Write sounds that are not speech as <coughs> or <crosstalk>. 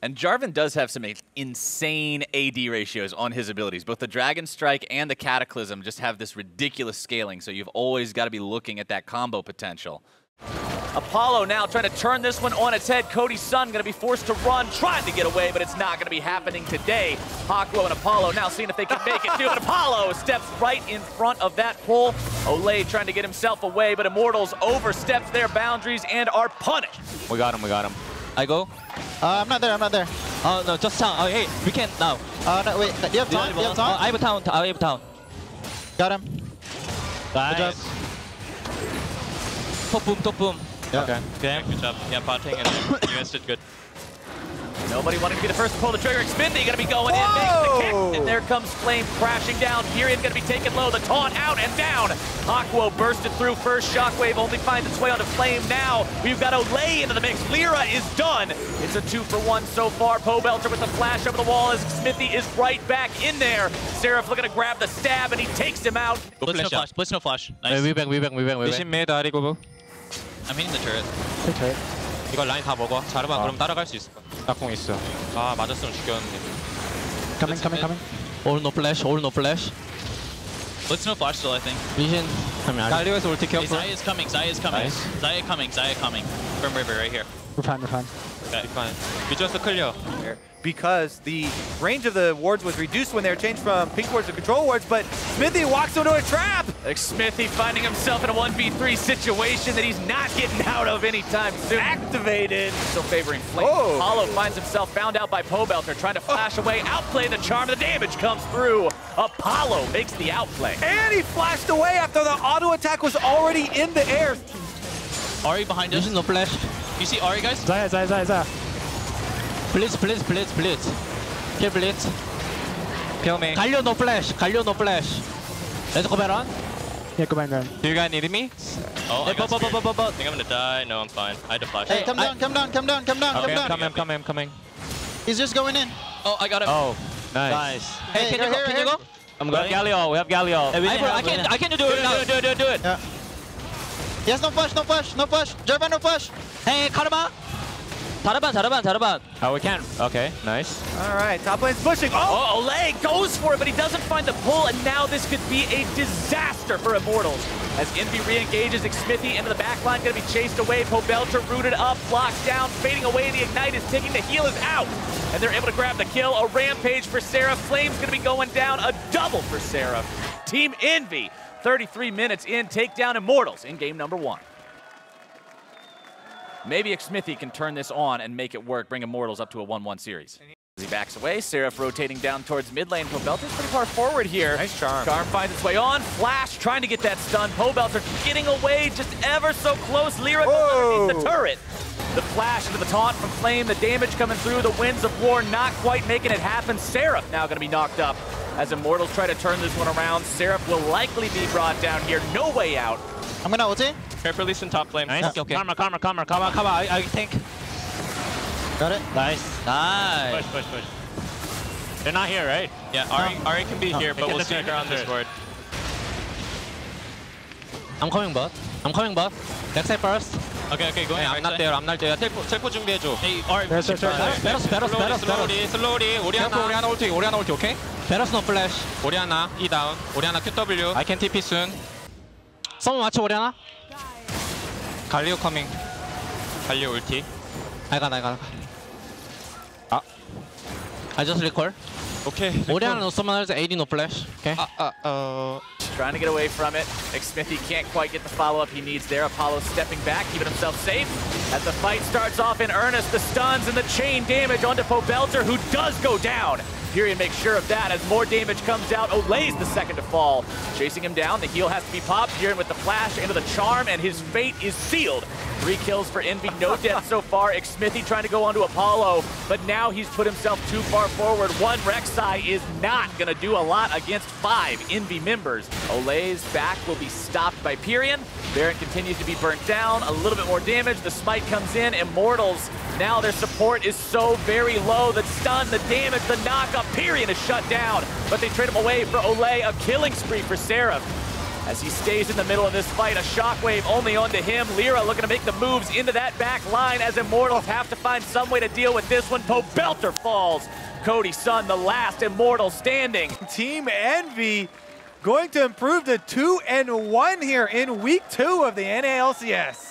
And Jarvan does have some insane AD ratios on his abilities. Both the Dragon Strike and the Cataclysm just have this ridiculous scaling, so you've always got to be looking at that combo potential. Apollo now trying to turn this one on its head. Cody Sun's going to be forced to run, trying to get away, but it's not going to be happening today. Hakuho and Apollo now seeing if they can make it too. And Apollo steps right in front of that pole. Olleh trying to get himself away, but Immortals overstepped their boundaries and are punished. We got him, we got him. I go. Uh, I'm not there, I'm not there. Oh no, just town. Oh hey, we can't now. Uh, no, wait, do you have time? You have Oh, time? I have a town. I have a town. Got him. Nice. Top boom, top boom. Yeah. Okay. Yeah, good job. Yeah, parting and <coughs> you guys did good. Nobody wanted to be the first to pull the trigger. Xmithie gonna be going Whoa! in, makes the kick, and there comes Flame crashing down. Pirean gonna be taken low, the taunt out and down. Aqua bursted through first Shockwave, only finds its way onto Flame now. We've got Olleh into the mix. Lira is done. It's a two for one so far. Pobelter with the flash over the wall as Xmithie is right back in there. Seraph looking to grab the stab, and he takes him out. Blitz, no flash, Blitz no flash. Nice. We bang, we bang, we bang, we bang. I'm hitting the turret. 네, 저요. 이거 라인 다 먹어. 자르마 아. 그럼 따라갈 수 있을 나공 있어. 아 맞았으면 죽였는데 Coming, coming, coming. All no flash. All no flash. Blitz no flash still, I think. Vision. 갈리오에서 Hey, 켰고 Zaya is coming. Zaya is coming. Nice. Zaya coming. Zaya coming. From River right here. We're fine, we're fine. Fine. You just clear. Because the range of the wards was reduced when they were changed from pink wards to control wards, but Xmithie walks into a trap! Like Xmithie finding himself in a 1v3 situation that he's not getting out of anytime soon. Activated! Still favoring Flame. Oh. Hollow finds himself found out by Pobelter, trying to flash oh. away, outplay the charm. The damage comes through. Apollo makes the outplay. And he flashed away after the auto attack was already in the air. Ari behind us. Using the flash. You see Ori, guys? Xayah, Xayah, Xayah, Xayah. Blitz, blitz, blitz, blitz. Kill blitz. Kill me. Galio, no flash. Galio, no flash. Let's go back on. Yeah, go back on. Do you guys need me? Oh, hey, I, got bo, bo, bo, bo, bo. I think I'm gonna die. No, I'm fine. I had to flash. Hey, come I, down, come down, come down, come down, okay, come down. I'm coming, I'm coming, I'm coming. He's just going in. Oh, I got him. Oh, nice. Nice. Hey, hey can, you go, here, can here. you go? I'm going. We have Galio. We have Galio. Hey, we I, have, I, can't, I can't do it. Do it, do it, do it, do it. Yeah. Yes, no push, no push, no push. Jarvan, no push. Hey, Karma. Taraban, Taraban, Taraban. Oh, we can. Okay, nice. All right, top lane's pushing. Oh, oh Olleh goes for it, but he doesn't find the pull, and now this could be a disaster for Immortals. As Envy re-engages, Xmithie into the back line, gonna be chased away. Pobelter rooted up, blocked down, fading away. The Ignite is taking, the heal is out. And they're able to grab the kill. A rampage for Seraph. Flame's gonna be going down. A double for Seraph. Team Envy 33 minutes in, take down Immortals in game number one. Maybe Xmithie can turn this on and make it work, bring Immortals up to a 1-1 series. As he backs away, Seraph rotating down towards mid lane. Pobelter's pretty far forward here. Nice charm. Charm finds its way on. Flash trying to get that stun. Pobelter getting away just ever so close. Lira goes underneath the turret. The flash into the taunt from Flame. The damage coming through. The winds of war not quite making it happen. Seraph now going to be knocked up as Immortals try to turn this one around. Seraph will likely be brought down here. No way out. I'm gonna ulti. Careful, release in top flame. Nice. Okay, okay. Karma, karma, karma, karma, karma. I, I think. Got it. Nice. Nice. Push, push, push. They're not here, right? Yeah, Ari, Ari can be here, but we'll the sneak turret, around this board. I'm coming bot. I'm coming bot. Backside first. 오케이 오케이 고잉 안 네, 날때요 안 날때요. 텔포 텔포 준비해줘. 네, 아, 베러스 베러스 베러스 슬로리 슬로리 오리아나. 오리아나 올트 오리아나 올트 오케이? 베러스 노 플래시 오리아나 E 다운. 오리아나 QW I can TP 순. 서문 맞춰 오리아나? 갈리오 커밍 갈리오 울티 아이가 나가. 아. I just 오케이 오리아나 노스만 할때 AD 노 플래시 오케이. 아아어. Trying to get away from it. Xmithie can't quite get the follow-up he needs there. Apollo stepping back, keeping himself safe. As the fight starts off in earnest, the stuns and the chain damage onto Pobelter, who does go down. Pirean makes sure of that as more damage comes out. Olleh's the second to fall. Chasing him down, the heal has to be popped. Pirean with the flash into the charm, and his fate is sealed. Three kills for Envy, no <laughs> death so far. Xmithie trying to go onto Apollo, but now he's put himself too far forward. One Rek'Sai is not gonna do a lot against five Envy members. Olleh's back will be stopped by Pirean. Baron continues to be burnt down, a little bit more damage. The smite comes in. Immortals, now their support is so very low. The stun, the damage, the knockup. Pirean is shut down, but they trade him away for Olleh. A killing spree for Seraph. as he stays in the middle of this fight. A shockwave only onto him. Lira looking to make the moves into that back line as Immortals have to find some way to deal with this one. Poe Belter falls. Cody Sun, the last Immortal standing. <laughs> Team Envy going to improve to 2 and 1 here in week 2 of the NALCS.